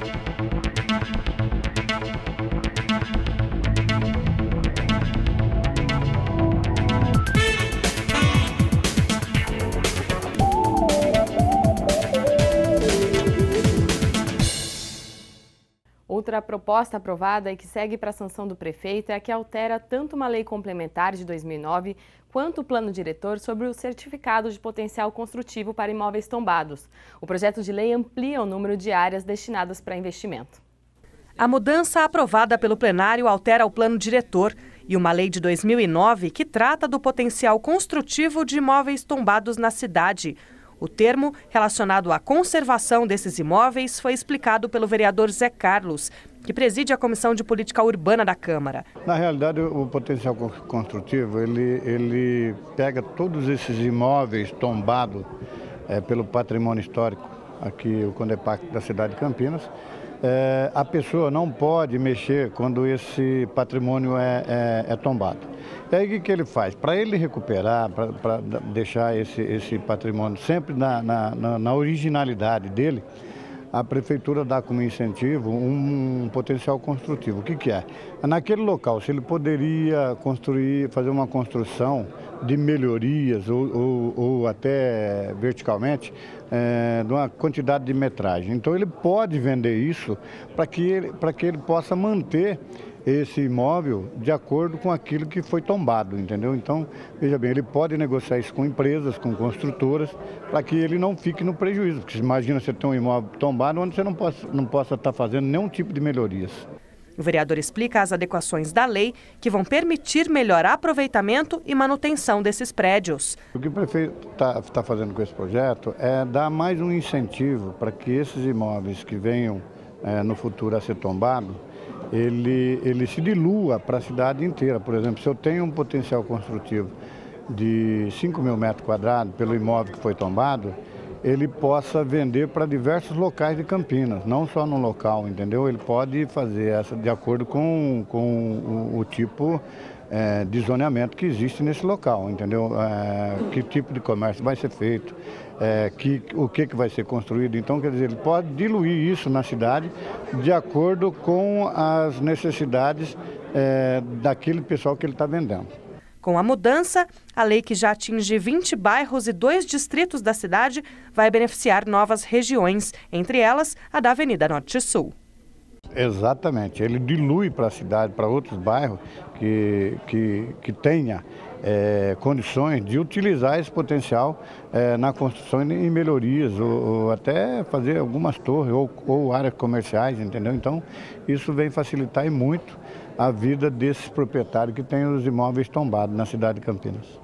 Thank you. Outra proposta aprovada e que segue para a sanção do prefeito é a que altera tanto uma lei complementar de 2009 quanto o plano diretor sobre o certificado de potencial construtivo para imóveis tombados. O projeto de lei amplia o número de áreas destinadas para investimento. A mudança aprovada pelo plenário altera o plano diretor e uma lei de 2009 que trata do potencial construtivo de imóveis tombados na cidade. O termo, relacionado à conservação desses imóveis, foi explicado pelo vereador Zé Carlos, que preside a Comissão de Política Urbana da Câmara. Na realidade, o potencial construtivo, ele, ele pega todos esses imóveis tombados é, pelo patrimônio histórico, aqui o Condepac da cidade de Campinas, é, a pessoa não pode mexer quando esse patrimônio é, é, é tombado. E aí o que, ele faz? Para ele recuperar, para deixar esse, esse patrimônio sempre na, na, na, originalidade dele, a prefeitura dá como incentivo um, potencial construtivo. O que, que é? Naquele local, se ele poderia construir, fazer uma construção de melhorias ou, ou, ou até verticalmente, é, de uma quantidade de metragem. Então ele pode vender isso para que, ele, que ele possa manter esse imóvel de acordo com aquilo que foi tombado, entendeu? Então, veja bem, ele pode negociar isso com empresas, com construtoras, para que ele não fique no prejuízo. Porque imagina você ter um imóvel tombado onde você não possa, não possa estar fazendo nenhum tipo de melhorias. O vereador explica as adequações da lei que vão permitir melhor aproveitamento e manutenção desses prédios. O que o prefeito está tá fazendo com esse projeto é dar mais um incentivo para que esses imóveis que venham é, no futuro a ser tombados, ele, ele se dilua para a cidade inteira. Por exemplo, se eu tenho um potencial construtivo de 5 mil metros quadrados pelo imóvel que foi tombado, ele possa vender para diversos locais de Campinas, não só no local, entendeu? Ele pode fazer essa de acordo com, com o, o tipo é, de zoneamento que existe nesse local, entendeu? É, que tipo de comércio vai ser feito, é, que, o que, que vai ser construído. Então, quer dizer, ele pode diluir isso na cidade de acordo com as necessidades é, daquele pessoal que ele está vendendo. Com a mudança, a lei que já atinge 20 bairros e dois distritos da cidade vai beneficiar novas regiões, entre elas a da Avenida Norte e Sul. Exatamente, ele dilui para a cidade, para outros bairros que, que, que tenha é, condições de utilizar esse potencial é, na construção e melhorias, ou, ou, até fazer algumas torres ou, ou áreas comerciais, entendeu? Então, isso vem facilitar e muito a vida desses proprietários que têm os imóveis tombados na cidade de Campinas.